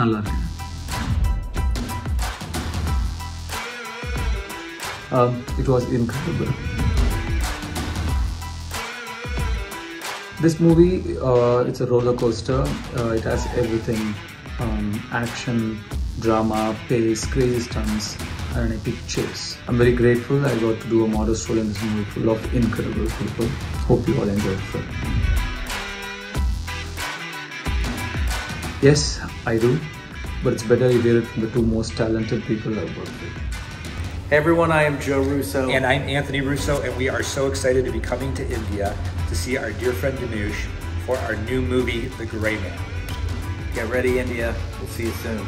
நல்லா இருக்கு Um, it was incredible. This movie, uh, it's a roller coaster. Uh, it has everything: um, action, drama, pace, crazy stunts, and an epic chase. I'm very grateful I got to do a modest role in this movie full of incredible people. Hope you all enjoyed the film. Yes, I do, but it's better you hear it from the two most talented people I've worked with. Hey everyone, I am Joe Russo. And I'm Anthony Russo, and we are so excited to be coming to India to see our dear friend Dhanush for our new movie, The Gray Man. Get ready, India. We'll see you soon.